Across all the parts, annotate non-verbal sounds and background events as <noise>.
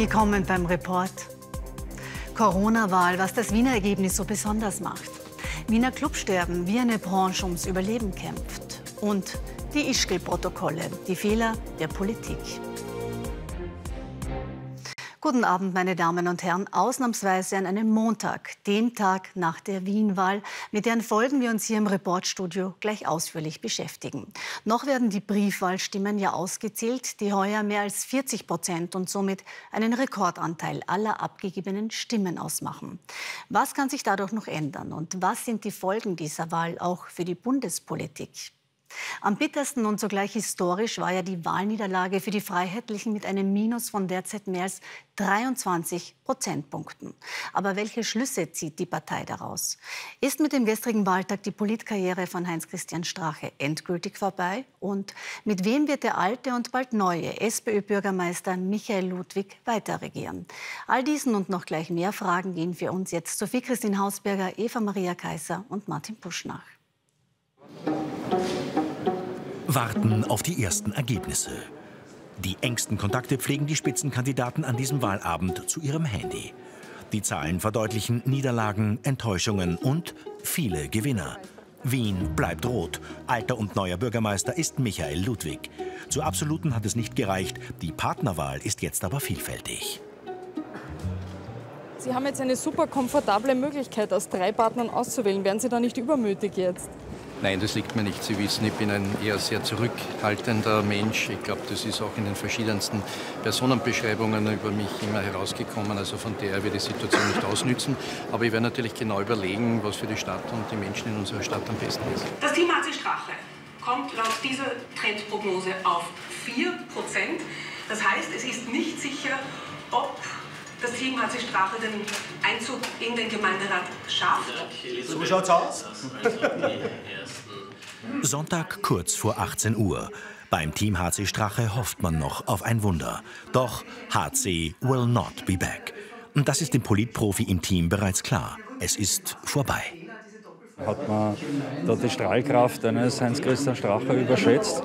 Willkommen beim Report. Corona-Wahl, was das Wiener Ergebnis so besonders macht. Wiener Clubsterben, wie eine Branche ums Überleben kämpft. Und die Ischgl-Protokolle, die Fehler der Politik. Guten Abend, meine Damen und Herren. Ausnahmsweise an einem Montag, dem Tag nach der Wien-Wahl, mit deren Folgen wir uns hier im Reportstudio gleich ausführlich beschäftigen. Noch werden die Briefwahlstimmen ja ausgezählt, die heuer mehr als 40 Prozent und somit einen Rekordanteil aller abgegebenen Stimmen ausmachen. Was kann sich dadurch noch ändern und was sind die Folgen dieser Wahl auch für die Bundespolitik? Am bittersten und zugleich historisch war ja die Wahlniederlage für die Freiheitlichen mit einem Minus von derzeit mehr als 23 Prozentpunkten. Aber welche Schlüsse zieht die Partei daraus? Ist mit dem gestrigen Wahltag die Politkarriere von Heinz-Christian Strache endgültig vorbei? Und mit wem wird der alte und bald neue SPÖ-Bürgermeister Michael Ludwig weiter regieren? All diesen und noch gleich mehr Fragen gehen für uns jetzt Sophie Christine Hausberger, Eva Maria Kaiser und Martin Pusch nach warten auf die ersten Ergebnisse. Die engsten Kontakte pflegen die Spitzenkandidaten an diesem Wahlabend zu ihrem Handy. Die Zahlen verdeutlichen Niederlagen, Enttäuschungen und viele Gewinner. Wien bleibt rot. Alter und neuer Bürgermeister ist Michael Ludwig. Zur absoluten hat es nicht gereicht. Die Partnerwahl ist jetzt aber vielfältig. Sie haben jetzt eine super komfortable Möglichkeit, aus drei Partnern auszuwählen. Werden Sie da nicht übermütig jetzt? Nein, das liegt mir nicht. Sie wissen, ich bin ein eher sehr zurückhaltender Mensch. Ich glaube, das ist auch in den verschiedensten Personenbeschreibungen über mich immer herausgekommen. Also von der wir die Situation nicht ausnützen. Aber ich werde natürlich genau überlegen, was für die Stadt und die Menschen in unserer Stadt am besten ist. Das Team HC Strache kommt laut dieser Trendprognose auf 4% Das heißt, es ist nicht sicher, ob das Team HC Strache den Einzug in den Gemeinderat schafft. So schaut's aus. Sonntag kurz vor 18 Uhr. Beim Team HC Strache hofft man noch auf ein Wunder. Doch HC will not be back. Und das ist dem Politprofi im Team bereits klar. Es ist vorbei. Hat man da die Strahlkraft eines Heinz-Christian Strache überschätzt?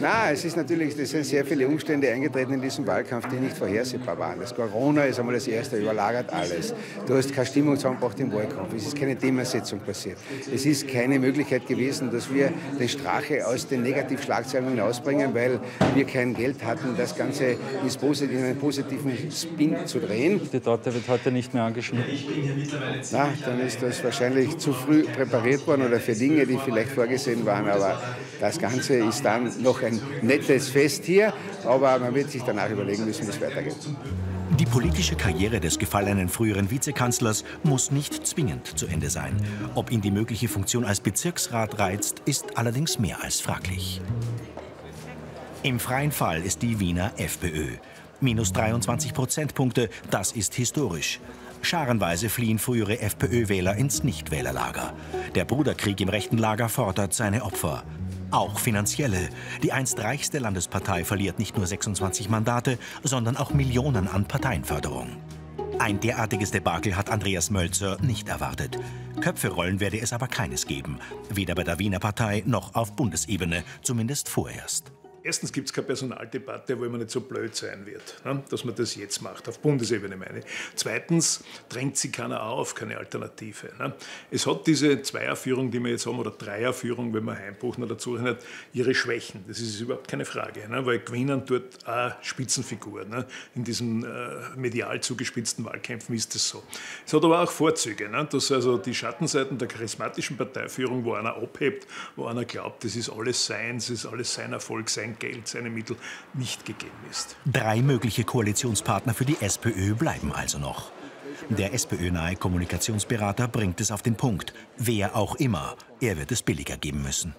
Na, es ist natürlich, es sind sehr viele Umstände eingetreten in diesem Wahlkampf, die nicht vorhersehbar waren. Das Corona ist einmal das Erste, überlagert alles. Du hast keine Stimmung zusammengebracht im Wahlkampf. Es ist keine Themensetzung passiert. Es ist keine Möglichkeit gewesen, dass wir den Strache aus den Negativschlagzeilen hinausbringen, weil wir kein Geld hatten, das Ganze in einen positiven Spin zu drehen. Die Torte wird heute nicht mehr angeschnitten. Na, dann ist das wahrscheinlich zu früh präpariert präpariert worden oder für Dinge, die vielleicht vorgesehen waren. Aber das Ganze ist dann noch ein nettes Fest hier. Aber man wird sich danach überlegen müssen, wie es weitergeht. Die politische Karriere des gefallenen früheren Vizekanzlers muss nicht zwingend zu Ende sein. Ob ihn die mögliche Funktion als Bezirksrat reizt, ist allerdings mehr als fraglich. Im freien Fall ist die Wiener FPÖ. Minus 23 Prozentpunkte, das ist historisch. Scharenweise fliehen frühere FPÖ-Wähler ins Nichtwählerlager. Der Bruderkrieg im rechten Lager fordert seine Opfer. Auch finanzielle. Die einst reichste Landespartei verliert nicht nur 26 Mandate, sondern auch Millionen an Parteienförderung. Ein derartiges Debakel hat Andreas Mölzer nicht erwartet. Köpfe rollen werde es aber keines geben. Weder bei der Wiener Partei noch auf Bundesebene, zumindest vorerst. Erstens gibt es keine Personaldebatte, wo man nicht so blöd sein wird, ne, dass man das jetzt macht, auf Bundesebene meine ich. Zweitens drängt sie keiner auf, keine Alternative. Ne. Es hat diese Zweierführung, die wir jetzt haben, oder Dreierführung, wenn man Heimbuch noch dazu hat, ihre Schwächen. Das ist überhaupt keine Frage, ne, weil gewinnen dort auch Spitzenfiguren. Ne. In diesen äh, medial zugespitzten Wahlkämpfen ist das so. Es hat aber auch Vorzüge, ne, dass also die Schattenseiten der charismatischen Parteiführung, wo einer abhebt, wo einer glaubt, das ist alles sein, das ist alles sein Erfolg, sein Geld, seine Mittel nicht gegeben ist. Drei mögliche Koalitionspartner für die SPÖ bleiben also noch. Der SPÖ-nahe Kommunikationsberater bringt es auf den Punkt. Wer auch immer, er wird es billiger geben müssen.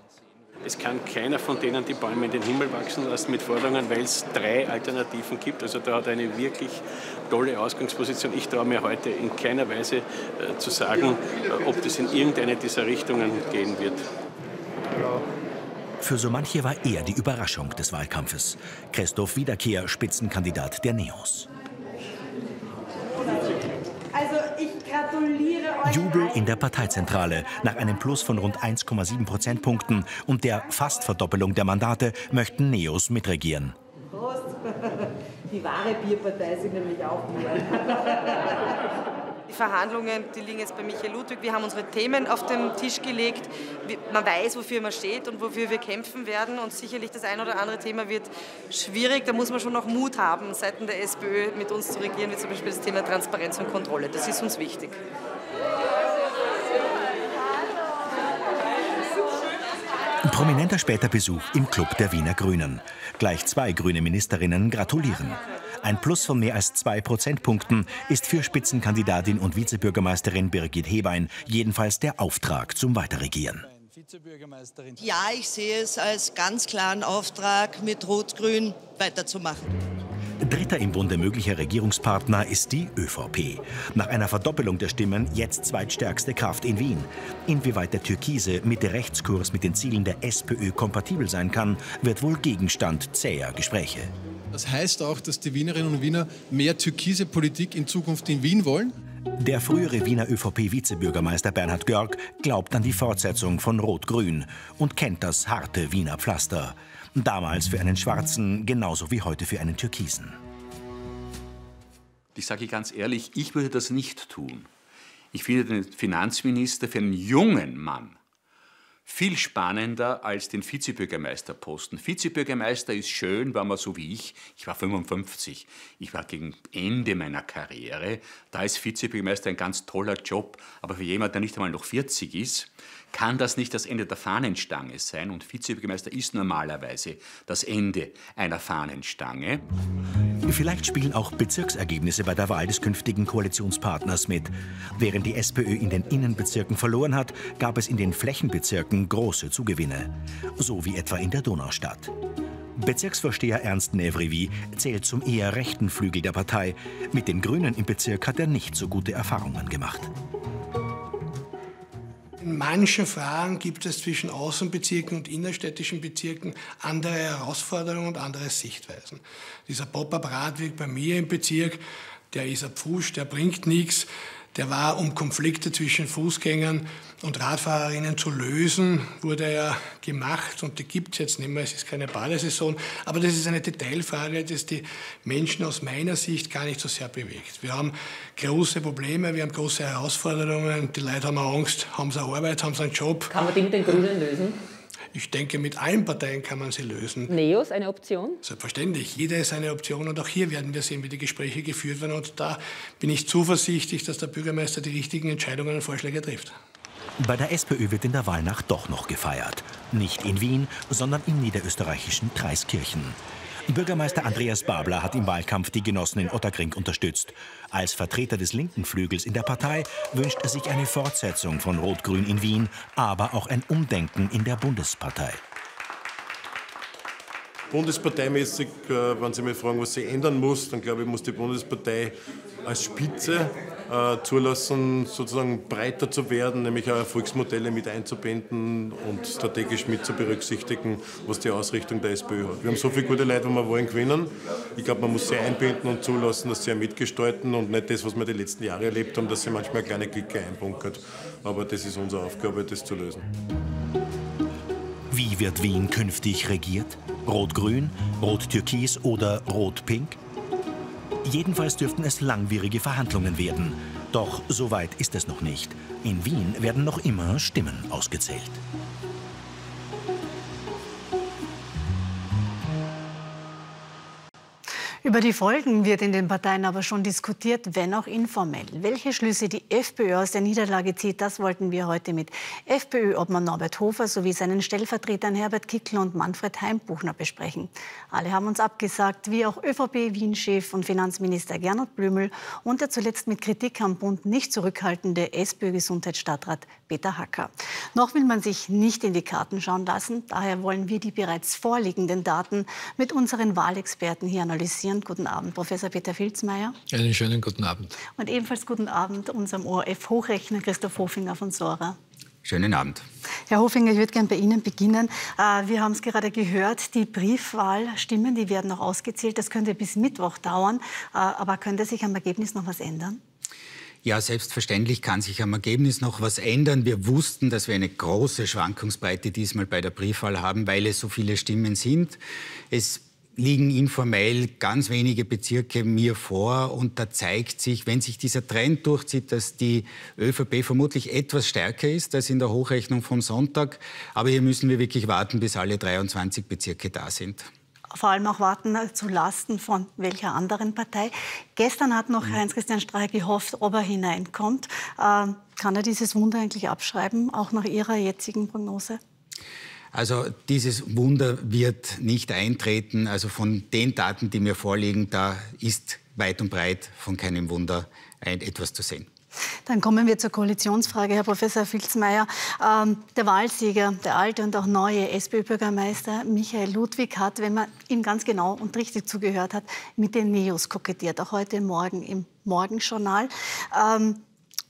Es kann keiner von denen die Bäume in den Himmel wachsen lassen mit Forderungen, weil es drei Alternativen gibt. Also da hat er eine wirklich tolle Ausgangsposition. Ich traue mir heute in keiner Weise äh, zu sagen, äh, ob das in irgendeine dieser Richtungen gehen wird. Ja. Für so manche war er die Überraschung des Wahlkampfes. Christoph Wiederkehr, Spitzenkandidat der Neos. Also ich gratuliere euch. Jubel in der Parteizentrale. Nach einem Plus von rund 1,7 Prozentpunkten und der fast Verdoppelung der Mandate möchten Neos mitregieren. Prost. <laughs> Die wahre Bierpartei sind nämlich auch wir. <laughs> Die Verhandlungen, die liegen jetzt bei Michael Ludwig. Wir haben unsere Themen auf den Tisch gelegt. Man weiß, wofür man steht und wofür wir kämpfen werden. Und sicherlich das ein oder andere Thema wird schwierig. Da muss man schon noch Mut haben, seitens der SPÖ mit uns zu regieren, wie zum Beispiel das Thema Transparenz und Kontrolle. Das ist uns wichtig. Prominenter später Besuch im Club der Wiener Grünen. Gleich zwei grüne Ministerinnen gratulieren. Ein Plus von mehr als zwei Prozentpunkten ist für Spitzenkandidatin und Vizebürgermeisterin Birgit Hebein jedenfalls der Auftrag zum Weiterregieren. Ja, ich sehe es als ganz klaren Auftrag, mit Rot-Grün weiterzumachen. Dritter im Bunde möglicher Regierungspartner ist die ÖVP. Nach einer Verdoppelung der Stimmen jetzt zweitstärkste Kraft in Wien. Inwieweit der türkise Mitte-Rechtskurs mit den Zielen der SPÖ kompatibel sein kann, wird wohl Gegenstand zäher Gespräche. Das heißt auch, dass die Wienerinnen und Wiener mehr türkise Politik in Zukunft in Wien wollen? Der frühere Wiener ÖVP-Vizebürgermeister Bernhard Görg glaubt an die Fortsetzung von Rot-Grün und kennt das harte Wiener Pflaster. Damals für einen Schwarzen, genauso wie heute für einen Türkisen. Ich sage ganz ehrlich, ich würde das nicht tun. Ich finde den Finanzminister für einen jungen Mann viel spannender als den Vizebürgermeisterposten. Vizebürgermeister ist schön, war man so wie ich. Ich war 55. Ich war gegen Ende meiner Karriere. Da ist Vizebürgermeister ein ganz toller Job. Aber für jemanden, der nicht einmal noch 40 ist, kann das nicht das Ende der Fahnenstange sein. Und Vizebürgermeister ist normalerweise das Ende einer Fahnenstange. Vielleicht spielen auch Bezirksergebnisse bei der Wahl des künftigen Koalitionspartners mit. Während die SPÖ in den Innenbezirken verloren hat, gab es in den Flächenbezirken große Zugewinne. So wie etwa in der Donaustadt. Bezirksvorsteher Ernst Nevrivi zählt zum eher rechten Flügel der Partei. Mit den Grünen im Bezirk hat er nicht so gute Erfahrungen gemacht. In manchen Fragen gibt es zwischen Außenbezirken und innerstädtischen Bezirken andere Herausforderungen und andere Sichtweisen. Dieser Pop-up-Radweg bei mir im Bezirk, der ist ein Pfusch, der bringt nichts der war, um Konflikte zwischen Fußgängern und Radfahrerinnen zu lösen, wurde er gemacht und die gibt es jetzt nicht mehr. Es ist keine Badesaison, aber das ist eine Detailfrage, die die Menschen aus meiner Sicht gar nicht so sehr bewegt. Wir haben große Probleme, wir haben große Herausforderungen, die Leute haben Angst, haben sie Arbeit, haben sie einen Job. Kann man die mit den Grünen lösen? Ich denke, mit allen Parteien kann man sie lösen. Neos eine Option? Selbstverständlich. Jeder ist eine Option und auch hier werden wir sehen, wie die Gespräche geführt werden. Und da bin ich zuversichtlich, dass der Bürgermeister die richtigen Entscheidungen und Vorschläge trifft. Bei der SPÖ wird in der Wahlnacht doch noch gefeiert. Nicht in Wien, sondern im niederösterreichischen Kreiskirchen. Bürgermeister Andreas Babler hat im Wahlkampf die Genossen in Otterkring unterstützt. Als Vertreter des linken Flügels in der Partei wünscht er sich eine Fortsetzung von Rot-Grün in Wien, aber auch ein Umdenken in der Bundespartei. Bundesparteimäßig, äh, wenn Sie mich fragen, was sie ändern muss, dann glaube ich, muss die Bundespartei als Spitze äh, zulassen, sozusagen breiter zu werden, nämlich auch Erfolgsmodelle mit einzubinden und strategisch mit zu berücksichtigen, was die Ausrichtung der SPÖ hat. Wir haben so viele gute Leute, die wir wollen gewinnen. Ich glaube, man muss sie einbinden und zulassen, dass sie mitgestalten und nicht das, was wir die letzten Jahre erlebt haben, dass sie manchmal kleine Klicke einbunkert. Aber das ist unsere Aufgabe, das zu lösen. Wie wird Wien künftig regiert? Rot-Grün, Rot-Türkis oder Rot-Pink? Jedenfalls dürften es langwierige Verhandlungen werden. Doch so weit ist es noch nicht. In Wien werden noch immer Stimmen ausgezählt. Über die Folgen wird in den Parteien aber schon diskutiert, wenn auch informell. Welche Schlüsse die FPÖ aus der Niederlage zieht, das wollten wir heute mit FPÖ-Obmann Norbert Hofer sowie seinen Stellvertretern Herbert Kickl und Manfred Heimbuchner besprechen. Alle haben uns abgesagt, wie auch ÖVP-Wien-Chef und Finanzminister Gernot Blümel und der zuletzt mit Kritik am Bund nicht zurückhaltende SPÖ-Gesundheitsstadtrat Peter Hacker. Noch will man sich nicht in die Karten schauen lassen. Daher wollen wir die bereits vorliegenden Daten mit unseren Wahlexperten hier analysieren Abend. Guten Abend, Professor Peter Filzmeier. Einen schönen guten Abend. Und ebenfalls guten Abend unserem ORF-Hochrechner Christoph Hofinger von Sora. Schönen Abend. Herr Hofinger, ich würde gerne bei Ihnen beginnen. Äh, wir haben es gerade gehört, die Briefwahlstimmen, die werden noch ausgezählt. Das könnte bis Mittwoch dauern. Äh, aber könnte sich am Ergebnis noch was ändern? Ja, selbstverständlich kann sich am Ergebnis noch was ändern. Wir wussten, dass wir eine große Schwankungsbreite diesmal bei der Briefwahl haben, weil es so viele Stimmen sind. Es liegen informell ganz wenige Bezirke mir vor und da zeigt sich, wenn sich dieser Trend durchzieht, dass die ÖVP vermutlich etwas stärker ist als in der Hochrechnung vom Sonntag. Aber hier müssen wir wirklich warten, bis alle 23 Bezirke da sind vor allem auch warten zu Lasten von welcher anderen Partei. Gestern hat noch Heinz-Christian Strache gehofft, ob er hineinkommt. Ähm, kann er dieses Wunder eigentlich abschreiben, auch nach Ihrer jetzigen Prognose? Also dieses Wunder wird nicht eintreten. Also von den Daten, die mir vorliegen, da ist weit und breit von keinem Wunder etwas zu sehen. Dann kommen wir zur Koalitionsfrage, Herr Professor Filzmeier. Ähm, der Wahlsieger, der alte und auch neue SPÖ-Bürgermeister Michael Ludwig hat, wenn man ihm ganz genau und richtig zugehört hat, mit den Neos kokettiert, auch heute Morgen im Morgenjournal. Ähm,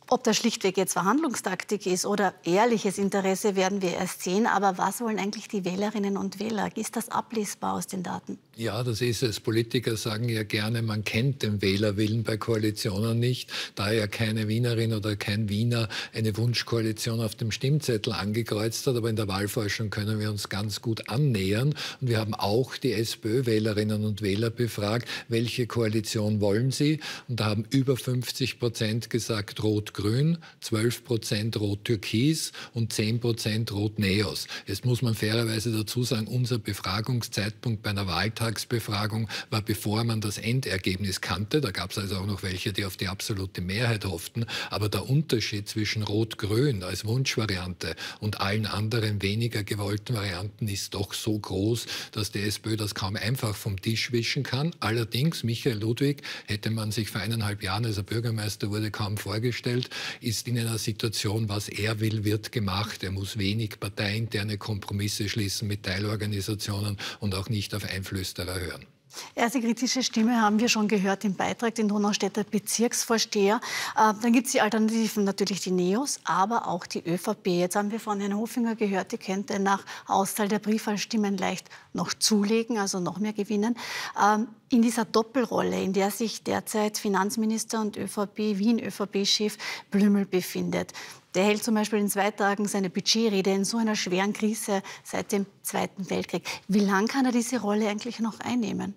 ob das schlichtweg jetzt Verhandlungstaktik ist oder ehrliches Interesse, werden wir erst sehen. Aber was wollen eigentlich die Wählerinnen und Wähler? Ist das ablesbar aus den Daten? Ja, das ist es. Politiker sagen ja gerne, man kennt den Wählerwillen bei Koalitionen nicht, da ja keine Wienerin oder kein Wiener eine Wunschkoalition auf dem Stimmzettel angekreuzt hat. Aber in der Wahlforschung können wir uns ganz gut annähern. Und wir haben auch die SPÖ-Wählerinnen und Wähler befragt, welche Koalition wollen sie? Und da haben über 50 Prozent gesagt Rot-Grün, 12 Prozent Rot-Türkis und 10 Prozent Rot-Neos. Jetzt muss man fairerweise dazu sagen, unser Befragungszeitpunkt bei einer Wahltag Landtagsbefragung war, bevor man das Endergebnis kannte. Da gab es also auch noch welche, die auf die absolute Mehrheit hofften. Aber der Unterschied zwischen Rot-Grün als Wunschvariante und allen anderen weniger gewollten Varianten ist doch so groß, dass die SPÖ das kaum einfach vom Tisch wischen kann. Allerdings, Michael Ludwig hätte man sich vor eineinhalb Jahren, als er Bürgermeister wurde, kaum vorgestellt, ist in einer Situation, was er will, wird gemacht. Er muss wenig parteiinterne Kompromisse schließen mit Teilorganisationen und auch nicht auf Einflüsse Österreicher hören. Erste kritische Stimme haben wir schon gehört im Beitrag, den Donaustädter Bezirksvorsteher. Äh, dann gibt es die Alternativen, natürlich die NEOS, aber auch die ÖVP. Jetzt haben wir von Herrn Hofinger gehört, die könnte nach Auszahl der Briefwahlstimmen leicht noch zulegen, also noch mehr gewinnen. Ähm, in dieser Doppelrolle, in der sich derzeit Finanzminister und ÖVP, Wien-ÖVP-Chef Blümel befindet. Der hält zum Beispiel in zwei Tagen seine Budgetrede in so einer schweren Krise seit dem Zweiten Weltkrieg. Wie lange kann er diese Rolle eigentlich noch einnehmen?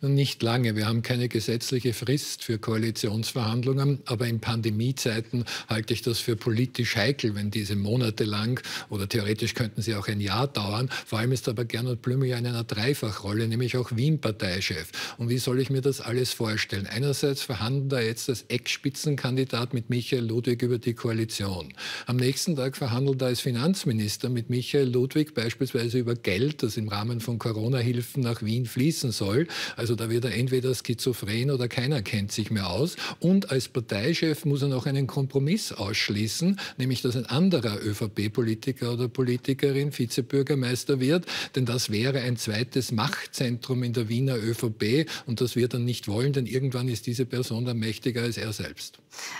Nicht lange. Wir haben keine gesetzliche Frist für Koalitionsverhandlungen, aber in Pandemiezeiten halte ich das für politisch heikel, wenn diese monatelang oder theoretisch könnten sie auch ein Jahr dauern. Vor allem ist aber Gernot Blümel ja in einer Dreifachrolle, nämlich auch Wien-Parteichef. Und wie soll ich mir das alles vorstellen? Einerseits verhandelt er jetzt als Ex-Spitzenkandidat mit Michael Ludwig über die Koalition. Am nächsten Tag verhandelt er als Finanzminister mit Michael Ludwig beispielsweise über Geld, das im Rahmen von Corona-Hilfen nach Wien fließen soll. Also da wird er entweder schizophren oder keiner kennt sich mehr aus. Und als Parteichef muss er noch einen Kompromiss ausschließen, nämlich dass ein anderer ÖVP-Politiker oder Politikerin Vizebürgermeister wird. Denn das wäre ein zweites Machtzentrum in der Wiener ÖVP und das wird er nicht wollen, denn irgendwann ist diese Person dann mächtiger als er selbst.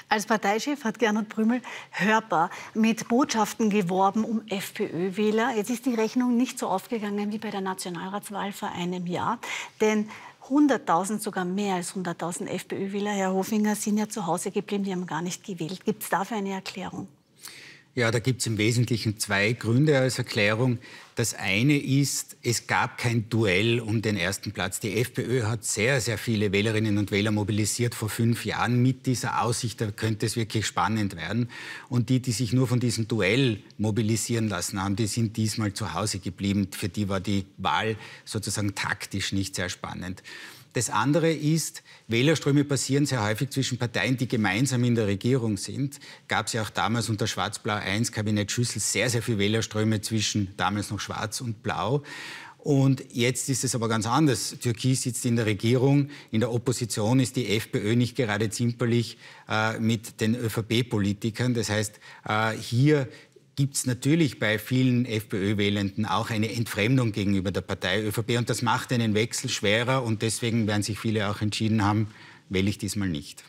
Als Parteichef hat Gernot Brümel hörbar mit Botschaften geworben um FPÖ-Wähler. Jetzt ist die Rechnung nicht so aufgegangen wie bei der Nationalratswahl vor einem Jahr. Denn 100.000, sogar mehr als 100.000 FPÖ-Wähler, Herr Hofinger, sind ja zu Hause geblieben, die haben gar nicht gewählt. Gibt es dafür eine Erklärung? Ja, da gibt es im Wesentlichen zwei Gründe als Erklärung. Das eine ist, es gab kein Duell um den ersten Platz. Die FPÖ hat sehr, sehr viele Wählerinnen und Wähler mobilisiert vor fünf Jahren mit dieser Aussicht, da könnte es wirklich spannend werden. Und die, die sich nur von diesem Duell mobilisieren lassen haben, die sind diesmal zu Hause geblieben. Für die war die Wahl sozusagen taktisch nicht sehr spannend. Das andere ist, Wählerströme passieren sehr häufig zwischen Parteien, die gemeinsam in der Regierung sind. Gab es ja auch damals unter Schwarz-Blau 1 Kabinett Schüssel sehr, sehr viele Wählerströme zwischen damals noch Schwarz und Blau. Und jetzt ist es aber ganz anders. Türkis sitzt in der Regierung, in der Opposition ist die FPÖ nicht gerade zimperlich äh, mit den ÖVP-Politikern. Das heißt, äh, hier gibt es natürlich bei vielen FPÖ-Wählenden auch eine Entfremdung gegenüber der Partei ÖVP. Und das macht einen Wechsel schwerer. Und deswegen werden sich viele auch entschieden haben, wähle ich diesmal nicht.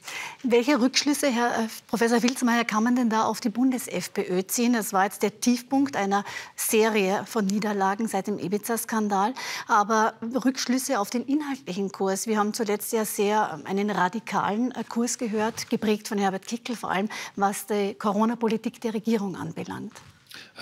Welche Rückschlüsse, Herr äh, Professor Wilzmeier, kann man denn da auf die Bundes-FPÖ ziehen? Das war jetzt der Tiefpunkt einer Serie von Niederlagen seit dem Ibiza-Skandal. Aber Rückschlüsse auf den inhaltlichen Kurs. Wir haben zuletzt ja sehr ähm, einen radikalen äh, Kurs gehört, geprägt von Herbert Kickl, vor allem was die Corona-Politik der Regierung anbelangt.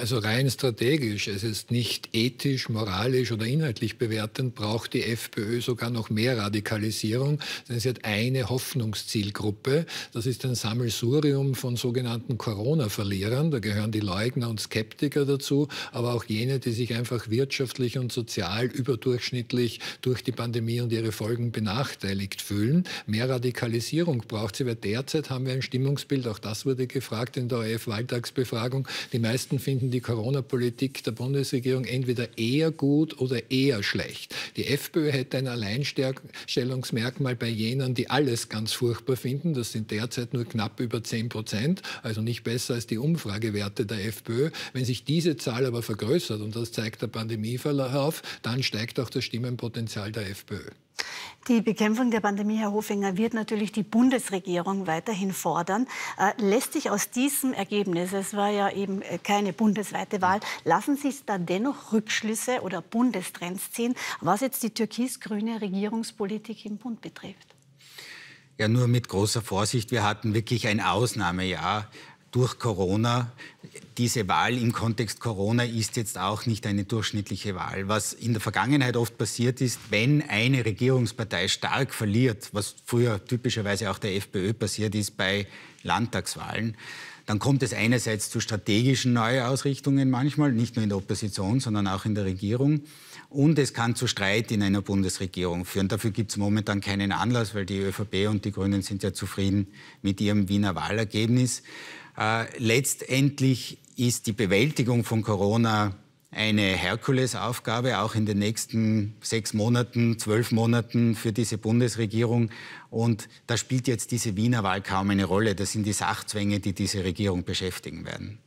Also rein strategisch, es ist nicht ethisch, moralisch oder inhaltlich bewertend, braucht die FPÖ sogar noch mehr Radikalisierung, denn sie hat eine Hoffnungszielgruppe. Das ist ein Sammelsurium von sogenannten Corona-Verlierern. Da gehören die Leugner und Skeptiker dazu, aber auch jene, die sich einfach wirtschaftlich und sozial überdurchschnittlich durch die Pandemie und ihre Folgen benachteiligt fühlen. Mehr Radikalisierung braucht sie, weil derzeit haben wir ein Stimmungsbild, auch das wurde gefragt in der ORF-Wahltagsbefragung. Die meisten finden die Corona-Politik der Bundesregierung entweder eher gut oder eher schlecht. Die FPÖ hätte ein Alleinstellungsmerkmal bei jenen, die alles ganz furchtbar finden. Das sind derzeit nur knapp über 10 Prozent, also nicht besser als die Umfragewerte der FPÖ. Wenn sich diese Zahl aber vergrößert, und das zeigt der Pandemieverlauf, dann steigt auch das Stimmenpotenzial der FPÖ. Die Bekämpfung der Pandemie, Herr Hofinger, wird natürlich die Bundesregierung weiterhin fordern. Äh, lässt sich aus diesem Ergebnis, es war ja eben äh, keine bundesweite Wahl, lassen sich da dennoch Rückschlüsse oder Bundestrends ziehen, was jetzt die türkis-grüne Regierungspolitik im Bund betrifft? Ja, nur mit großer Vorsicht. Wir hatten wirklich ein Ausnahmejahr durch Corona. Diese Wahl im Kontext Corona ist jetzt auch nicht eine durchschnittliche Wahl. Was in der Vergangenheit oft passiert ist, wenn eine Regierungspartei stark verliert, was früher typischerweise auch der FPÖ passiert ist bei Landtagswahlen, dann kommt es einerseits zu strategischen Neuausrichtungen manchmal, nicht nur in der Opposition, sondern auch in der Regierung. Und es kann zu Streit in einer Bundesregierung führen. Dafür gibt es momentan keinen Anlass, weil die ÖVP und die Grünen sind ja zufrieden mit ihrem Wiener Wahlergebnis. Äh, letztendlich ist die Bewältigung von Corona eine Herkulesaufgabe, auch in den nächsten sechs Monaten, zwölf Monaten für diese Bundesregierung. Und da spielt jetzt diese Wiener Wahl kaum eine Rolle. Das sind die Sachzwänge, die diese Regierung beschäftigen werden.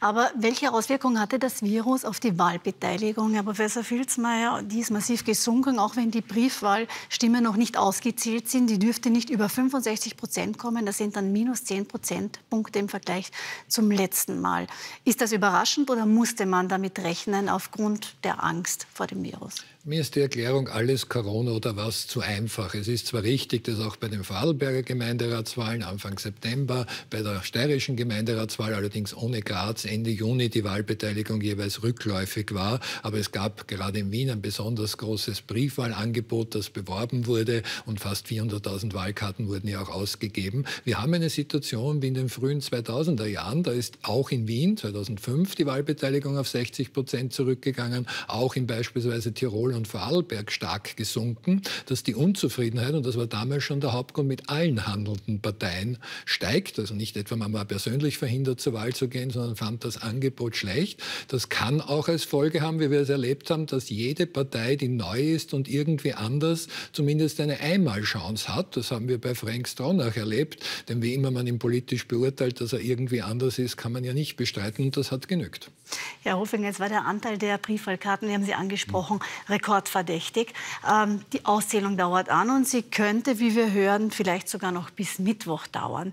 Aber welche Auswirkungen hatte das Virus auf die Wahlbeteiligung? Herr Professor Filzmeier, die ist massiv gesunken, auch wenn die Briefwahlstimmen noch nicht ausgezählt sind. Die dürfte nicht über 65 Prozent kommen. Das sind dann minus 10 Prozentpunkte im Vergleich zum letzten Mal. Ist das überraschend oder musste man damit rechnen aufgrund der Angst vor dem Virus? Mir ist die Erklärung alles Corona oder was zu einfach. Es ist zwar richtig, dass auch bei den Vorarlberger Gemeinderatswahlen Anfang September, bei der steirischen Gemeinderatswahl allerdings ohne Graz Ende Juni die Wahlbeteiligung jeweils rückläufig war, aber es gab gerade in Wien ein besonders großes Briefwahlangebot, das beworben wurde und fast 400.000 Wahlkarten wurden ja auch ausgegeben. Wir haben eine Situation wie in den frühen 2000er Jahren, da ist auch in Wien 2005 die Wahlbeteiligung auf 60 Prozent zurückgegangen, auch in beispielsweise Tirol Tirol und Vorarlberg stark gesunken, dass die Unzufriedenheit, und das war damals schon der Hauptgrund, mit allen handelnden Parteien steigt. Also nicht etwa, man war persönlich verhindert, zur Wahl zu gehen, sondern fand das Angebot schlecht. Das kann auch als Folge haben, wie wir es erlebt haben, dass jede Partei, die neu ist und irgendwie anders, zumindest eine Einmalchance hat. Das haben wir bei Frank Stronach erlebt. Denn wie immer man ihn politisch beurteilt, dass er irgendwie anders ist, kann man ja nicht bestreiten. Und das hat genügt. Herr Hofing, jetzt war der Anteil der Briefwahlkarten, wir haben Sie angesprochen, rekordverdächtig. Ähm, die Auszählung dauert an und sie könnte, wie wir hören, vielleicht sogar noch bis Mittwoch dauern.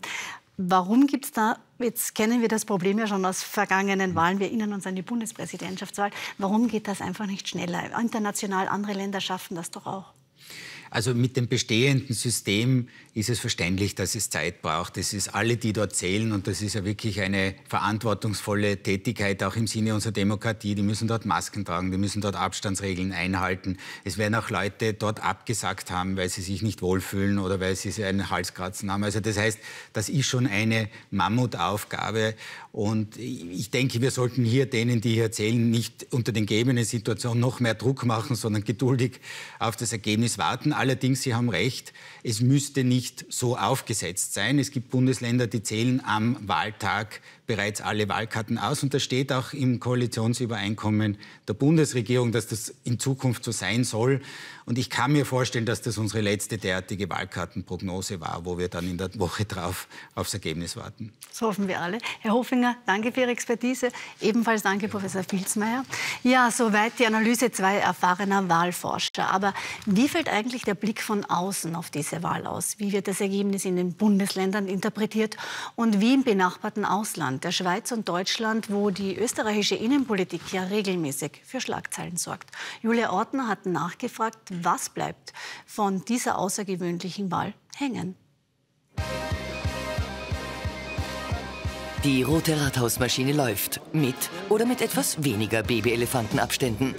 Warum gibt es da, jetzt kennen wir das Problem ja schon aus vergangenen Wahlen, wir erinnern uns an die Bundespräsidentschaftswahl, warum geht das einfach nicht schneller? International, andere Länder schaffen das doch auch. Also mit dem bestehenden System ist es verständlich, dass es Zeit braucht. Das ist alle, die dort zählen und das ist ja wirklich eine verantwortungsvolle Tätigkeit auch im Sinne unserer Demokratie. Die müssen dort Masken tragen, die müssen dort Abstandsregeln einhalten. Es werden auch Leute dort abgesagt haben, weil sie sich nicht wohlfühlen oder weil sie einen Halskratzen haben. Also das heißt, das ist schon eine Mammutaufgabe und ich denke, wir sollten hier denen, die hier erzählen, nicht unter den gegebenen Situationen noch mehr Druck machen, sondern geduldig auf das Ergebnis warten. Allerdings, Sie haben recht, es müsste nicht so aufgesetzt sein. Es gibt Bundesländer, die zählen am Wahltag bereits alle Wahlkarten aus. Und das steht auch im Koalitionsübereinkommen der Bundesregierung, dass das in Zukunft so sein soll. Und ich kann mir vorstellen, dass das unsere letzte derartige Wahlkartenprognose war, wo wir dann in der Woche drauf aufs Ergebnis warten. So hoffen wir alle. Herr Hofinger, danke für Ihre Expertise. Ebenfalls danke, Professor Filzmeier. Ja, soweit die Analyse zwei erfahrener Wahlforscher. Aber wie fällt eigentlich der Blick von außen auf diese Wahl aus? Wie wird das Ergebnis in den Bundesländern interpretiert und wie im benachbarten Ausland? Der Schweiz und Deutschland, wo die österreichische Innenpolitik ja regelmäßig für Schlagzeilen sorgt. Julia Ortner hat nachgefragt, was bleibt von dieser außergewöhnlichen Wahl hängen. Die rote Rathausmaschine läuft, mit oder mit etwas weniger Babyelefantenabständen.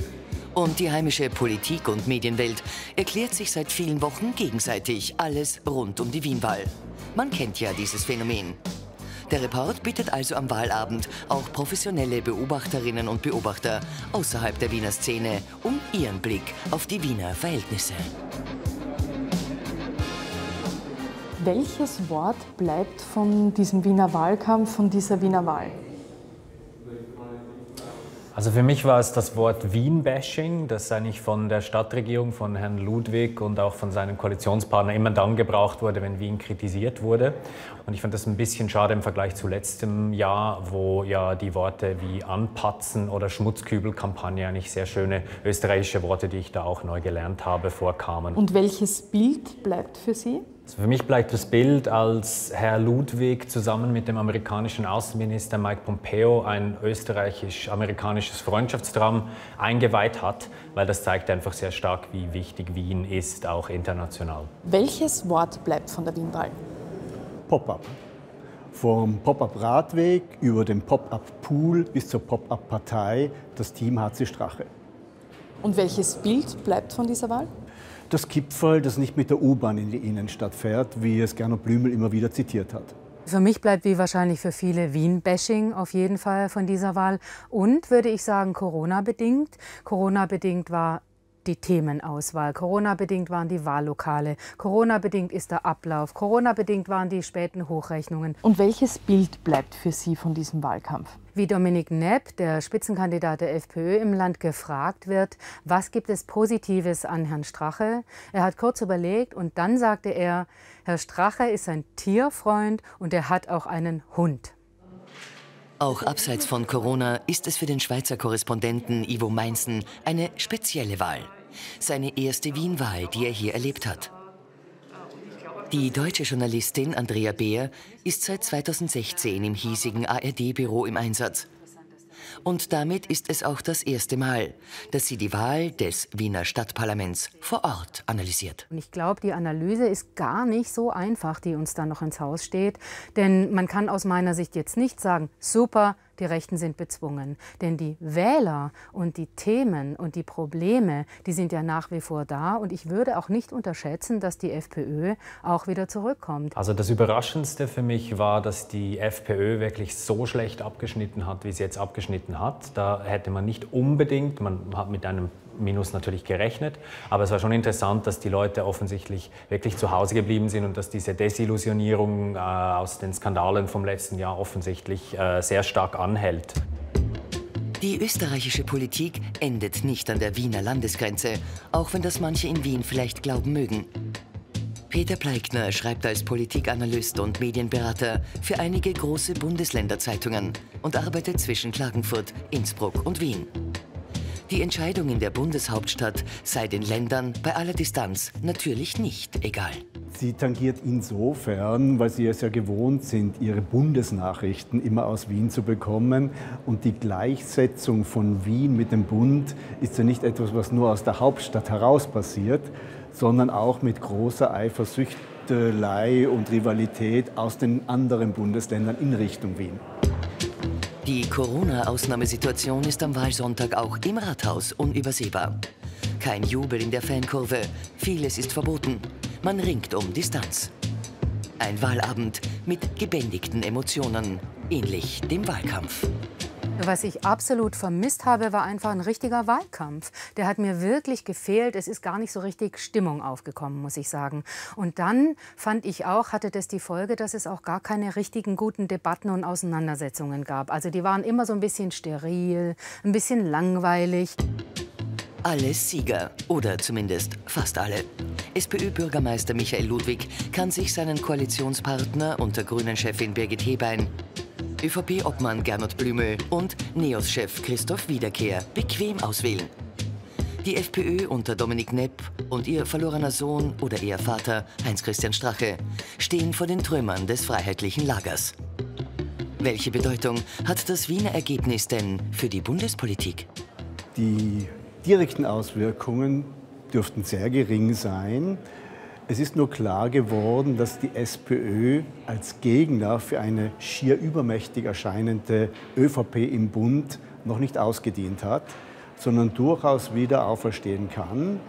Und die heimische Politik- und Medienwelt erklärt sich seit vielen Wochen gegenseitig alles rund um die Wienwahl. Man kennt ja dieses Phänomen. Der Report bittet also am Wahlabend auch professionelle Beobachterinnen und Beobachter außerhalb der Wiener Szene um ihren Blick auf die Wiener Verhältnisse. Welches Wort bleibt von diesem Wiener Wahlkampf, von dieser Wiener Wahl? Also für mich war es das Wort Wien-Bashing, das eigentlich von der Stadtregierung, von Herrn Ludwig und auch von seinen Koalitionspartnern immer dann gebraucht wurde, wenn Wien kritisiert wurde. Und ich fand das ein bisschen schade im Vergleich zu letztem Jahr, wo ja die Worte wie Anpatzen oder Schmutzkübelkampagne eigentlich sehr schöne österreichische Worte, die ich da auch neu gelernt habe, vorkamen. Und welches Bild bleibt für Sie? Für mich bleibt das Bild, als Herr Ludwig zusammen mit dem amerikanischen Außenminister Mike Pompeo ein österreichisch-amerikanisches Freundschaftstraum eingeweiht hat, weil das zeigt einfach sehr stark, wie wichtig Wien ist, auch international. Welches Wort bleibt von der Wienwahl? Pop-up. Vom Pop-up-Radweg über den Pop-up-Pool bis zur Pop-up-Partei, das Team HC Strache. Und welches Bild bleibt von dieser Wahl? Das Kipferl, das nicht mit der U-Bahn in die Innenstadt fährt, wie es Gernot Blümel immer wieder zitiert hat. Für mich bleibt wie wahrscheinlich für viele Wien-Bashing auf jeden Fall von dieser Wahl. Und würde ich sagen, Corona-bedingt. Corona-bedingt war die Themenauswahl. Corona-bedingt waren die Wahllokale. Corona-bedingt ist der Ablauf. Corona-bedingt waren die späten Hochrechnungen. Und welches Bild bleibt für Sie von diesem Wahlkampf? Wie Dominik Nepp, der Spitzenkandidat der FPÖ im Land, gefragt wird, was gibt es Positives an Herrn Strache? Er hat kurz überlegt und dann sagte er, Herr Strache ist ein Tierfreund und er hat auch einen Hund. Auch abseits von Corona ist es für den Schweizer Korrespondenten Ivo Meinzen eine spezielle Wahl. Seine erste Wien-Wahl, die er hier erlebt hat. Die deutsche Journalistin Andrea Beer ist seit 2016 im hiesigen ARD-Büro im Einsatz. Und damit ist es auch das erste Mal, dass sie die Wahl des Wiener Stadtparlaments vor Ort analysiert. Und ich glaube, die Analyse ist gar nicht so einfach, die uns da noch ins Haus steht. Denn man kann aus meiner Sicht jetzt nicht sagen, super, die Rechten sind bezwungen. Denn die Wähler und die Themen und die Probleme, die sind ja nach wie vor da. Und ich würde auch nicht unterschätzen, dass die FPÖ auch wieder zurückkommt. Also das Überraschendste für mich war, dass die FPÖ wirklich so schlecht abgeschnitten hat, wie sie jetzt abgeschnitten hat. Da hätte man nicht unbedingt, man hat mit einem Minus natürlich gerechnet. Aber es war schon interessant, dass die Leute offensichtlich wirklich zu Hause geblieben sind und dass diese Desillusionierung äh, aus den Skandalen vom letzten Jahr offensichtlich äh, sehr stark anhält. Die österreichische Politik endet nicht an der Wiener Landesgrenze, auch wenn das manche in Wien vielleicht glauben mögen. Peter Pleikner schreibt als Politikanalyst und Medienberater für einige große Bundesländerzeitungen und arbeitet zwischen Klagenfurt, Innsbruck und Wien. Die Entscheidung in der Bundeshauptstadt sei den Ländern bei aller Distanz natürlich nicht egal. Sie tangiert insofern, weil Sie es ja gewohnt sind, Ihre Bundesnachrichten immer aus Wien zu bekommen. Und die Gleichsetzung von Wien mit dem Bund ist ja nicht etwas, was nur aus der Hauptstadt heraus passiert, sondern auch mit großer Eifersüchtelei und Rivalität aus den anderen Bundesländern in Richtung Wien. Die Corona-Ausnahmesituation ist am Wahlsonntag auch im Rathaus unübersehbar. Kein Jubel in der Fankurve, vieles ist verboten. Man ringt um Distanz. Ein Wahlabend mit gebändigten Emotionen, ähnlich dem Wahlkampf. Was ich absolut vermisst habe, war einfach ein richtiger Wahlkampf. Der hat mir wirklich gefehlt. Es ist gar nicht so richtig Stimmung aufgekommen, muss ich sagen. Und dann fand ich auch, hatte das die Folge, dass es auch gar keine richtigen guten Debatten und Auseinandersetzungen gab. Also die waren immer so ein bisschen steril, ein bisschen langweilig. Alle Sieger, oder zumindest fast alle. SPÖ-Bürgermeister Michael Ludwig kann sich seinen Koalitionspartner und der Grünen-Chefin Birgit Hebein ÖVP-Obmann Gernot Blümel und NEOS-Chef Christoph Wiederkehr bequem auswählen. Die FPÖ unter Dominik Nepp und ihr verlorener Sohn oder ihr Vater Heinz-Christian Strache stehen vor den Trümmern des freiheitlichen Lagers. Welche Bedeutung hat das Wiener Ergebnis denn für die Bundespolitik? Die direkten Auswirkungen dürften sehr gering sein. Es ist nur klar geworden, dass die SPÖ als Gegner für eine schier übermächtig erscheinende ÖVP im Bund noch nicht ausgedient hat, sondern durchaus wieder auferstehen kann.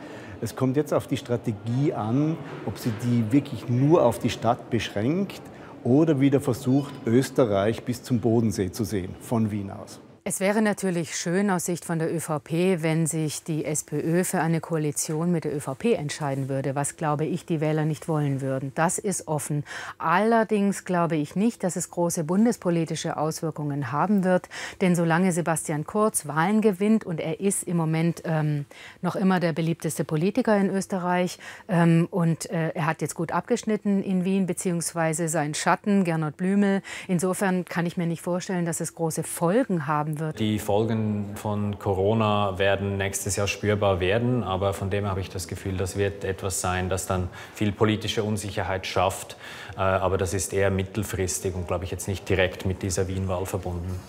Es kommt jetzt auf die Strategie an, ob sie die wirklich nur auf die Stadt beschränkt oder wieder versucht, Österreich bis zum Bodensee zu sehen, von Wien aus. Es wäre natürlich schön aus Sicht von der ÖVP, wenn sich die SPÖ für eine Koalition mit der ÖVP entscheiden würde, was, glaube ich, die Wähler nicht wollen würden. Das ist offen. Allerdings glaube ich nicht, dass es große bundespolitische Auswirkungen haben wird, denn solange Sebastian Kurz Wahlen gewinnt und er ist im Moment ähm, noch immer der beliebteste Politiker in Österreich ähm, und äh, er hat jetzt gut abgeschnitten in Wien, beziehungsweise sein Schatten, Gernot Blümel. Insofern kann ich mir nicht vorstellen, dass es große Folgen haben haben wird. Die Folgen von Corona werden nächstes Jahr spürbar werden, aber von dem habe ich das Gefühl, das wird etwas sein, das dann viel politische Unsicherheit schafft. Äh, aber das ist eher mittelfristig und glaube ich jetzt nicht direkt mit dieser Wien-Wahl verbunden.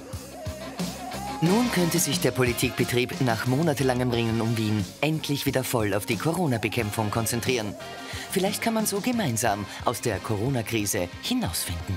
Nun könnte sich der Politikbetrieb nach monatelangem Ringen um Wien endlich wieder voll auf die Corona-Bekämpfung konzentrieren. Vielleicht kann man so gemeinsam aus der Corona-Krise hinausfinden.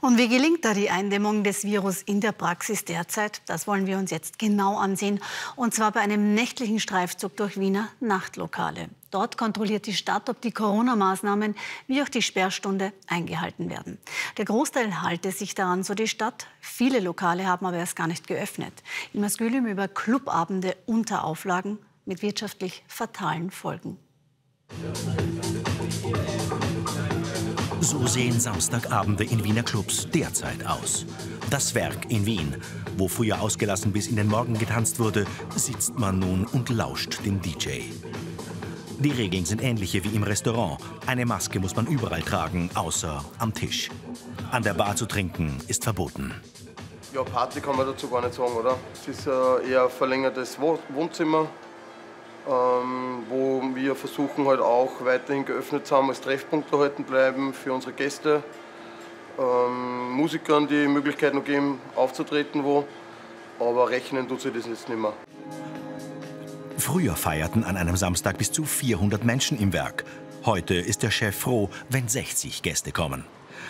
Und wie gelingt da die Eindämmung des Virus in der Praxis derzeit? Das wollen wir uns jetzt genau ansehen. Und zwar bei einem nächtlichen Streifzug durch Wiener Nachtlokale. Dort kontrolliert die Stadt, ob die Corona-Maßnahmen wie auch die Sperrstunde eingehalten werden. Der Großteil halte sich daran, so die Stadt. Viele Lokale haben aber erst gar nicht geöffnet. Im Maskulium über Clubabende unter Auflagen mit wirtschaftlich fatalen Folgen. So sehen Samstagabende in Wiener Clubs derzeit aus. Das Werk in Wien, wo früher ausgelassen bis in den Morgen getanzt wurde, sitzt man nun und lauscht dem DJ. Die Regeln sind ähnliche wie im Restaurant. Eine Maske muss man überall tragen, außer am Tisch. An der Bar zu trinken ist verboten. Ja, Party kann man dazu gar nicht sagen, oder? Es ist äh, eher ein verlängertes Wohnzimmer wo wir versuchen halt auch weiterhin geöffnet zu haben, als Treffpunkt erhalten bleiben für unsere Gäste, ähm, Musikern die Möglichkeit noch geben, aufzutreten wo, aber rechnen tut sich das jetzt nicht mehr. Früher feierten an einem Samstag bis zu 400 Menschen im Werk. Heute ist der Chef froh, wenn 60 Gäste kommen.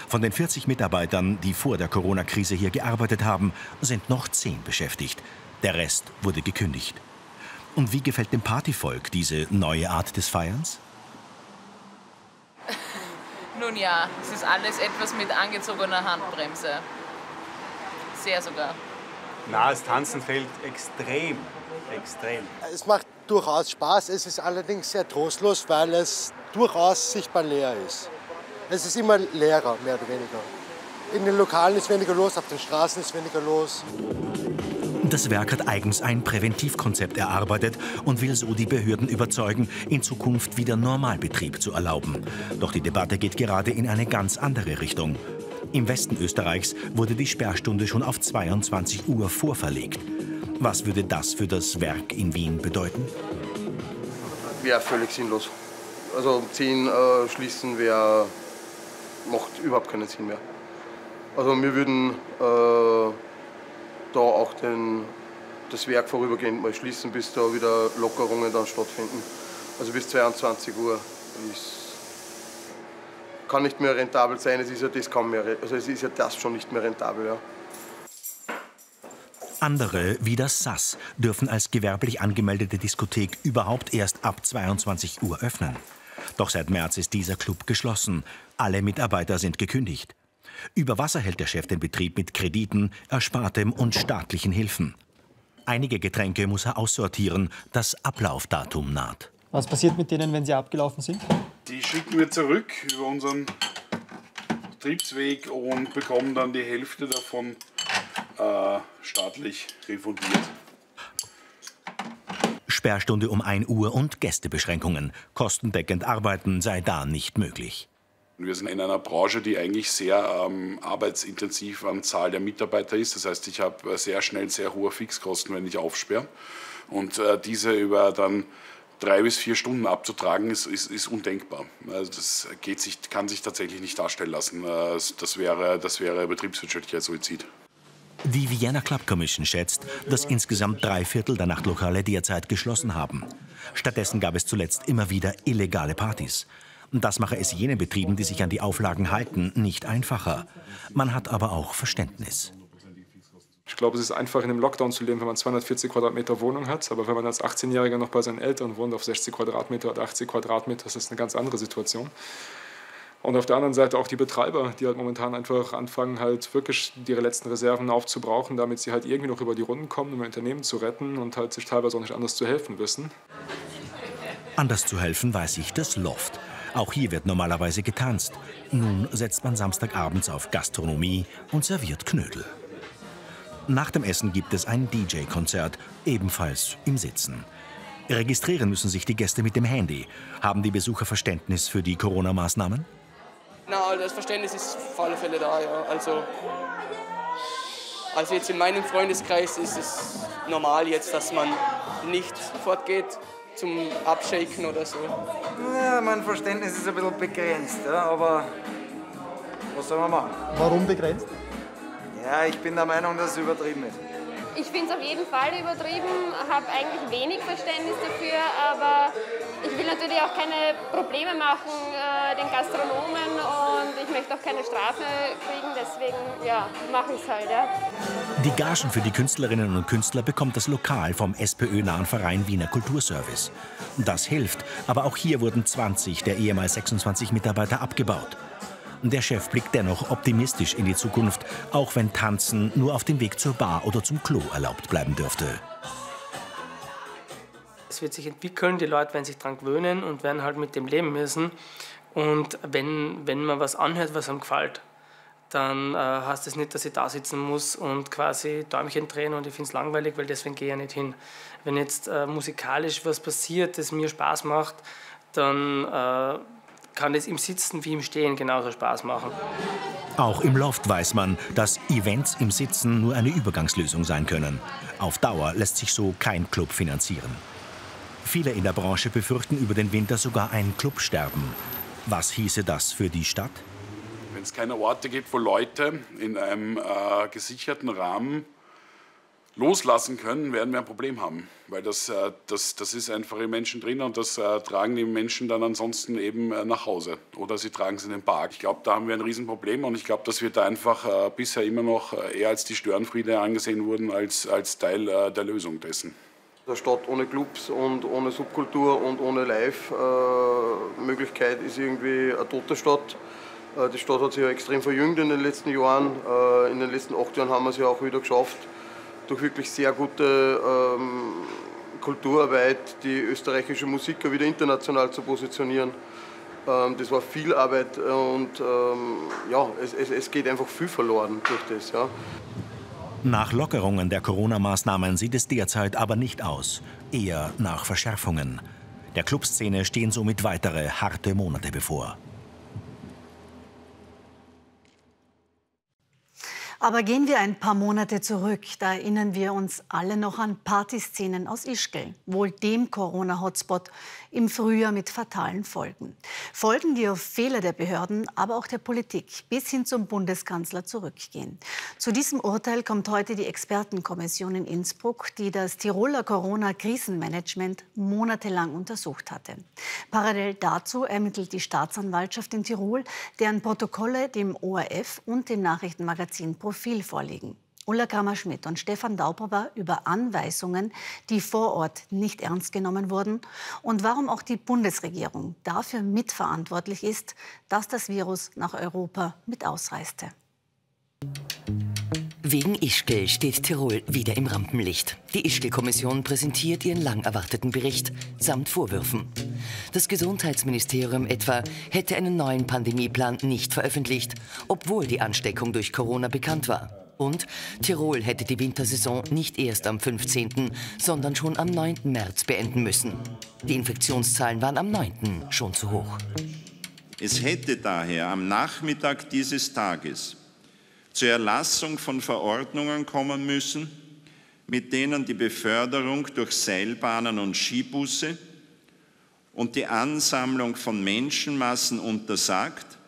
Von den 40 Mitarbeitern, die vor der Corona-Krise hier gearbeitet haben, sind noch 10 beschäftigt. Der Rest wurde gekündigt. Und wie gefällt dem Partyvolk diese neue Art des Feierns? Nun ja, es ist alles etwas mit angezogener Handbremse. Sehr sogar. Na, das Tanzen fällt extrem, extrem. Es macht durchaus Spaß, es ist allerdings sehr trostlos, weil es durchaus sichtbar leer ist. Es ist immer leerer, mehr oder weniger. In den Lokalen ist weniger los, auf den Straßen ist weniger los. Das Werk hat eigens ein Präventivkonzept erarbeitet und will so die Behörden überzeugen, in Zukunft wieder Normalbetrieb zu erlauben. Doch die Debatte geht gerade in eine ganz andere Richtung. Im Westen Österreichs wurde die Sperrstunde schon auf 22 Uhr vorverlegt. Was würde das für das Werk in Wien bedeuten? Wäre völlig sinnlos. Also um 10 äh, schließen wäre macht überhaupt keinen Sinn mehr. Also wir würden äh, da auch den, das Werk vorübergehend mal schließen, bis da wieder Lockerungen dann stattfinden. Also bis 22 Uhr ist, kann nicht mehr rentabel sein, es ist ja das kaum mehr, also es ist ja das schon nicht mehr rentabel. Ja. Andere, wie das SAS, dürfen als gewerblich angemeldete Diskothek überhaupt erst ab 22 Uhr öffnen. Doch seit März ist dieser Club geschlossen. Alle Mitarbeiter sind gekündigt. Über Wasser hält der Chef den Betrieb mit Krediten, Erspartem und staatlichen Hilfen. Einige Getränke muss er aussortieren, das Ablaufdatum naht. Was passiert mit denen, wenn sie abgelaufen sind? Die schicken wir zurück über unseren Betriebsweg und bekommen dann die Hälfte davon äh, staatlich refundiert. Sperrstunde um 1 Uhr und Gästebeschränkungen. Kostendeckend arbeiten sei da nicht möglich. Wir sind in einer Branche, die eigentlich sehr ähm, arbeitsintensiv an Zahl der Mitarbeiter ist. Das heißt, ich habe äh, sehr schnell sehr hohe Fixkosten, wenn ich aufsperre. Und äh, diese über dann drei bis vier Stunden abzutragen, ist, ist, ist undenkbar. Also das geht sich, kann sich tatsächlich nicht darstellen lassen. Äh, das, wäre, das wäre betriebswirtschaftlicher Suizid. Die Vienna Club Commission schätzt, dass insgesamt drei Viertel der Nachtlokale derzeit geschlossen haben. Stattdessen gab es zuletzt immer wieder illegale Partys. Das mache es jenen Betrieben, die sich an die Auflagen halten, nicht einfacher. Man hat aber auch Verständnis. Ich glaube, es ist einfach in einem Lockdown zu leben, wenn man 240 Quadratmeter Wohnung hat. Aber wenn man als 18-Jähriger noch bei seinen Eltern wohnt, auf 60 Quadratmeter oder 80 Quadratmeter, das ist eine ganz andere Situation. Und auf der anderen Seite auch die Betreiber, die halt momentan einfach anfangen, halt wirklich ihre letzten Reserven aufzubrauchen, damit sie halt irgendwie noch über die Runden kommen, um ihr Unternehmen zu retten und halt sich teilweise auch nicht anders zu helfen wissen. Anders zu helfen weiß ich das Loft. Auch hier wird normalerweise getanzt. Nun setzt man Samstagabends auf Gastronomie und serviert Knödel. Nach dem Essen gibt es ein DJ-Konzert, ebenfalls im Sitzen. Registrieren müssen sich die Gäste mit dem Handy. Haben die Besucher Verständnis für die Corona-Maßnahmen? Na, das Verständnis ist auf alle Fälle da, ja. Also, also jetzt in meinem Freundeskreis ist es normal jetzt, dass man nicht fortgeht zum Abshaken oder so. Ja, mein Verständnis ist ein bisschen begrenzt, ja, aber was soll man machen? Warum begrenzt? Ja, ich bin der Meinung, dass es übertrieben ist. Ich finde es auf jeden Fall übertrieben, habe eigentlich wenig Verständnis dafür, aber ich will natürlich auch keine Probleme machen äh, den Gastronomen und ich möchte auch keine Strafe kriegen, deswegen ja, mache ich es halt. Ja. Die Gagen für die Künstlerinnen und Künstler bekommt das Lokal vom SPÖ-nahen Verein Wiener Kulturservice. Das hilft, aber auch hier wurden 20 der ehemals 26 Mitarbeiter abgebaut. Der Chef blickt dennoch optimistisch in die Zukunft, auch wenn Tanzen nur auf dem Weg zur Bar oder zum Klo erlaubt bleiben dürfte. Es wird sich entwickeln, die Leute werden sich daran gewöhnen und werden halt mit dem leben müssen. Und wenn, wenn man was anhört, was einem gefällt, dann äh, heißt das nicht, dass ich da sitzen muss und quasi Däumchen drehen und ich finde es langweilig, weil deswegen gehe ich nicht hin. Wenn jetzt äh, musikalisch was passiert, das mir Spaß macht, dann äh, kann es im Sitzen wie im Stehen genauso Spaß machen. Auch im Loft weiß man, dass Events im Sitzen nur eine Übergangslösung sein können. Auf Dauer lässt sich so kein Club finanzieren. Viele in der Branche befürchten über den Winter sogar ein Clubsterben. Was hieße das für die Stadt? Wenn es keine Orte gibt, wo Leute in einem äh, gesicherten Rahmen loslassen können, werden wir ein Problem haben. Weil das, äh, das, das ist einfach in Menschen drin und das äh, tragen die Menschen dann ansonsten eben äh, nach Hause oder sie tragen es in den Park. Ich glaube, da haben wir ein Riesenproblem und ich glaube, dass wir da einfach bisher immer noch eher als die Störenfriede angesehen wurden als, als Teil der Lösung dessen. Eine Stadt ohne Clubs und ohne Subkultur und ohne Live-Möglichkeit ist irgendwie eine tote Stadt. Die Stadt hat sich ja extrem verjüngt in den letzten Jahren. In den letzten acht Jahren haben wir es ja auch wieder geschafft, durch wirklich sehr gute ähm, Kulturarbeit die österreichische Musiker wieder international zu positionieren. Ähm, das war viel Arbeit und ähm, ja, es, es, es, geht einfach viel verloren durch das. Ja. Nach Lockerungen der Corona-Maßnahmen sieht es derzeit aber nicht aus, eher nach Verschärfungen. Der Clubszene stehen somit weitere harte Monate bevor. Aber gehen wir ein paar Monate zurück. Da erinnern wir uns alle noch an Partyszenen aus Ischgl, wohl dem Corona-Hotspot im Frühjahr mit fatalen Folgen. Folgen, die auf Fehler der Behörden, aber auch der Politik bis hin zum Bundeskanzler zurückgehen. Zu diesem Urteil kommt heute die Expertenkommission in Innsbruck, die das Tiroler Corona-Krisenmanagement monatelang untersucht hatte. Parallel dazu ermittelt die Staatsanwaltschaft in Tirol, deren Protokolle dem ORF und dem Nachrichtenmagazin Profil vorliegen. Ulla Kammer-Schmidt und Stefan Daubrauer über Anweisungen, die vor Ort nicht ernst genommen wurden und warum auch die Bundesregierung dafür mitverantwortlich ist, dass das Virus nach Europa mit ausreiste. Wegen Ischgl steht Tirol wieder im Rampenlicht. Die Ischgl-Kommission präsentiert ihren lang erwarteten Bericht samt Vorwürfen. Das Gesundheitsministerium etwa hätte einen neuen Pandemieplan nicht veröffentlicht, obwohl die Ansteckung durch Corona bekannt war. Und Tirol hätte die Wintersaison nicht erst am 15., sondern schon am 9. März beenden müssen. Die Infektionszahlen waren am 9. schon zu hoch. Es hätte daher am Nachmittag dieses Tages zur Erlassung von Verordnungen kommen müssen, mit denen die Beförderung durch Seilbahnen und Skibusse und die Ansammlung von Menschenmassen untersagt,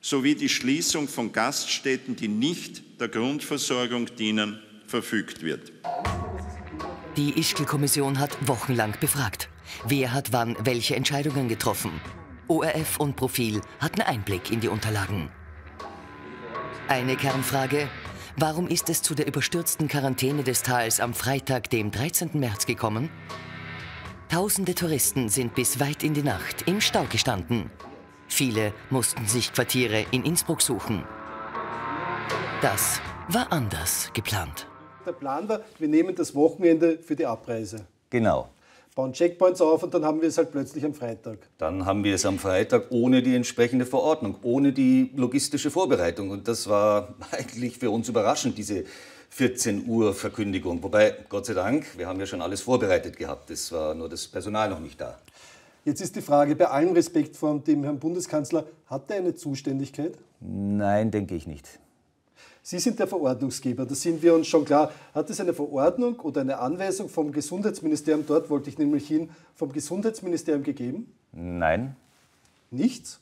sowie die Schließung von Gaststätten, die nicht der Grundversorgung dienen, verfügt wird. Die Ischgl-Kommission hat wochenlang befragt. Wer hat wann welche Entscheidungen getroffen? ORF und Profil hatten Einblick in die Unterlagen. Eine Kernfrage. Warum ist es zu der überstürzten Quarantäne des Tals am Freitag, dem 13. März gekommen? Tausende Touristen sind bis weit in die Nacht im Stau gestanden. Viele mussten sich Quartiere in Innsbruck suchen. Das war anders geplant. Der Plan war, wir nehmen das Wochenende für die Abreise. Genau. Bauen Checkpoints auf und dann haben wir es halt plötzlich am Freitag. Dann haben wir es am Freitag ohne die entsprechende Verordnung, ohne die logistische Vorbereitung. Und das war <laughs> eigentlich für uns überraschend, diese 14 Uhr Verkündigung. Wobei, Gott sei Dank, wir haben ja schon alles vorbereitet gehabt. Es war nur das Personal noch nicht da. Jetzt ist die Frage, bei allem Respekt vor dem Herrn Bundeskanzler, hat er eine Zuständigkeit? Nein, denke ich nicht. Sie sind der Verordnungsgeber, da sind wir uns schon klar. Hat es eine Verordnung oder eine Anweisung vom Gesundheitsministerium, dort wollte ich nämlich hin, vom Gesundheitsministerium gegeben? Nein. Nichts?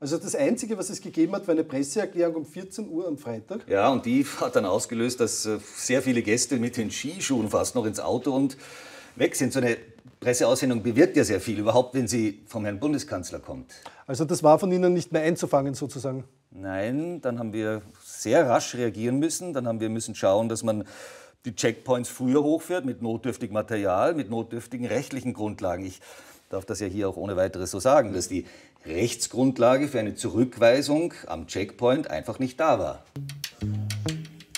Also das Einzige, was es gegeben hat, war eine Presseerklärung um 14 Uhr am Freitag? Ja, und die <laughs> hat dann ausgelöst, dass äh, sehr viele Gäste mit den Skischuhen fast noch ins Auto und weg sind. So eine Presseaussendung bewirkt ja sehr viel, überhaupt wenn sie vom Herrn Bundeskanzler kommt. Also das war von Ihnen nicht mehr einzufangen sozusagen? Nein, dann haben wir sehr rasch reagieren müssen. Dann haben wir müssen schauen, dass man die Checkpoints früher hochfährt mit notdürftigem Material, mit notdürftigen rechtlichen Grundlagen. Ich darf das ja hier auch ohne weiteres so sagen, dass die Rechtsgrundlage für eine Zurückweisung am Checkpoint einfach nicht da war.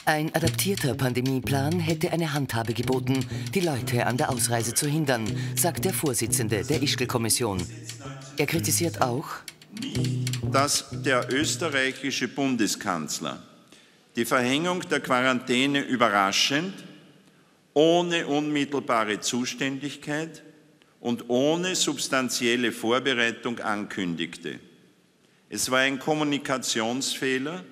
Ein adaptierter Pandemieplan hätte eine Handhabe geboten, die Leute an der Ausreise zu hindern, sagt der Vorsitzende der Ischgl-Kommission. Er kritisiert auch, dass der österreichische Bundeskanzler die Verhängung der Quarantäne überraschend, ohne unmittelbare Zuständigkeit und ohne substanzielle Vorbereitung ankündigte. Es war ein Kommunikationsfehler,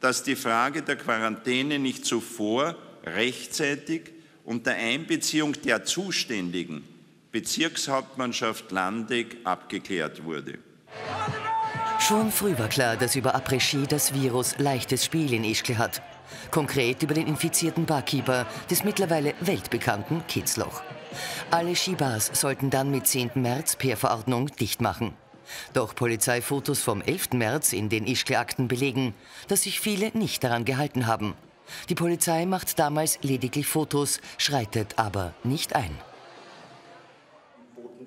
dass die Frage der Quarantäne nicht zuvor rechtzeitig unter Einbeziehung der zuständigen Bezirkshauptmannschaft Landeck abgeklärt wurde. Schon früh war klar, dass über Après-Ski das Virus leichtes Spiel in Ischgl hat. Konkret über den infizierten Barkeeper des mittlerweile weltbekannten Kitzloch. Alle Skibars sollten dann mit 10. März per Verordnung dicht machen. Doch Polizeifotos vom 11. März in den Ischgl-Akten belegen, dass sich viele nicht daran gehalten haben. Die Polizei macht damals lediglich Fotos, schreitet aber nicht ein.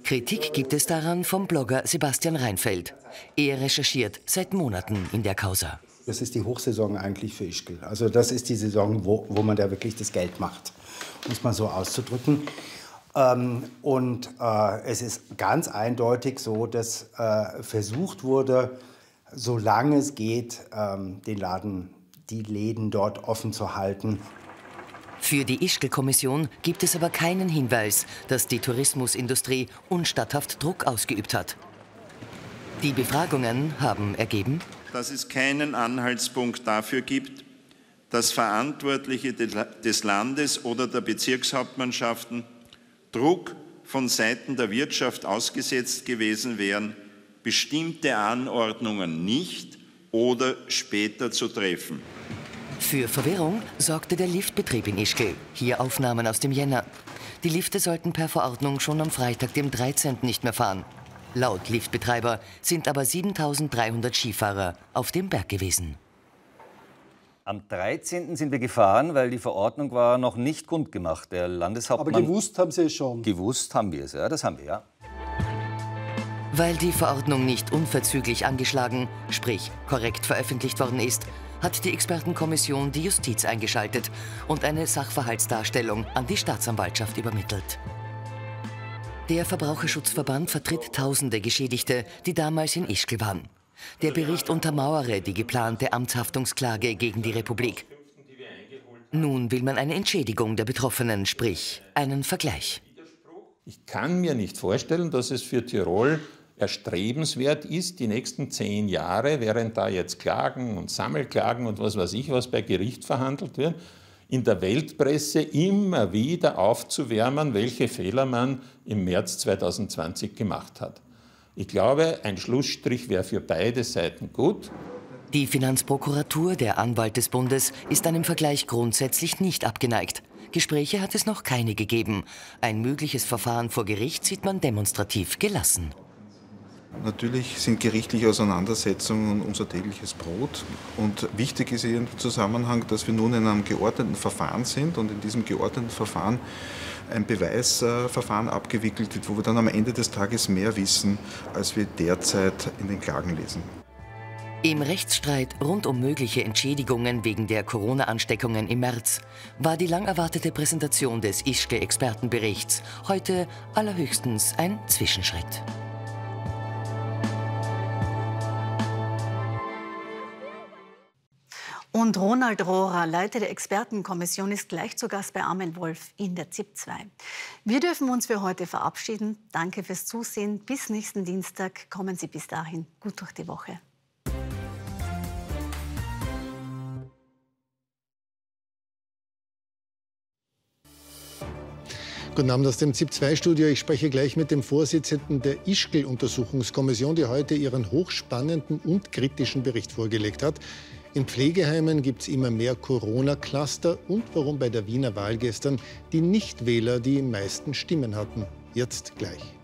Kritik gibt es daran vom Blogger Sebastian Reinfeld. Er recherchiert seit Monaten in der Causa. Das ist die Hochsaison eigentlich für Ischgl. Also das ist die Saison, wo, wo man da wirklich das Geld macht, um es mal so auszudrücken. Ähm, und äh, es ist ganz eindeutig so, dass äh, versucht wurde, solange es geht, ähm, den Laden, die Läden dort offen zu halten. Für die Ischgl-Kommission gibt es aber keinen Hinweis, dass die Tourismusindustrie unstatthaft Druck ausgeübt hat. Die Befragungen haben ergeben, dass es keinen Anhaltspunkt dafür gibt, dass Verantwortliche des Landes oder der Bezirkshauptmannschaften Druck von Seiten der Wirtschaft ausgesetzt gewesen wären, bestimmte Anordnungen nicht oder später zu treffen. Für Verwirrung sorgte der Liftbetrieb in Ischgl. Hier Aufnahmen aus dem Jänner. Die Lifte sollten per Verordnung schon am Freitag, dem 13. nicht mehr fahren. Laut Liftbetreiber sind aber 7300 Skifahrer auf dem Berg gewesen. Am 13. sind wir gefahren, weil die Verordnung war noch nicht kundgemacht. Der Landeshauptmann. Aber gewusst haben Sie es schon. Gewusst haben wir es, ja, das haben wir, ja. Weil die Verordnung nicht unverzüglich angeschlagen, sprich korrekt veröffentlicht worden ist, hat die Expertenkommission die Justiz eingeschaltet und eine Sachverhaltsdarstellung an die Staatsanwaltschaft übermittelt. Der Verbraucherschutzverband vertritt tausende Geschädigte, die damals in Ischgl waren. Der Bericht untermauere die geplante Amtshaftungsklage gegen die Republik. Nun will man eine Entschädigung der Betroffenen, sprich einen Vergleich. Ich kann mir nicht vorstellen, dass es für Tirol erstrebenswert ist, die nächsten zehn Jahre, während da jetzt Klagen und Sammelklagen und was weiß ich, was bei Gericht verhandelt wird, in der Weltpresse immer wieder aufzuwärmen, welche Fehler man im März 2020 gemacht hat. Ich glaube, ein Schlussstrich wäre für beide Seiten gut. Die Finanzprokuratur, der Anwalt des Bundes, ist einem Vergleich grundsätzlich nicht abgeneigt. Gespräche hat es noch keine gegeben. Ein mögliches Verfahren vor Gericht sieht man demonstrativ gelassen. Natürlich sind gerichtliche Auseinandersetzungen unser tägliches Brot. Und wichtig ist hier im Zusammenhang, dass wir nun in einem geordneten Verfahren sind und in diesem geordneten Verfahren ein Beweisverfahren abgewickelt wird, wo wir dann am Ende des Tages mehr wissen, als wir derzeit in den Klagen lesen. Im Rechtsstreit rund um mögliche Entschädigungen wegen der Corona-Ansteckungen im März war die lang erwartete Präsentation des Ischke-Expertenberichts heute allerhöchstens ein Zwischenschritt. Und Ronald Rohrer, Leiter der Expertenkommission, ist gleich zu Gast bei Armin Wolf in der ZIP 2. Wir dürfen uns für heute verabschieden. Danke fürs Zusehen. Bis nächsten Dienstag. Kommen Sie bis dahin gut durch die Woche. Guten Abend aus dem ZIP-2-Studio. Ich spreche gleich mit dem Vorsitzenden der Ischgl-Untersuchungskommission, die heute ihren hochspannenden und kritischen Bericht vorgelegt hat. In Pflegeheimen gibt es immer mehr Corona-Cluster und warum bei der Wiener Wahl gestern die Nichtwähler die meisten Stimmen hatten. Jetzt gleich.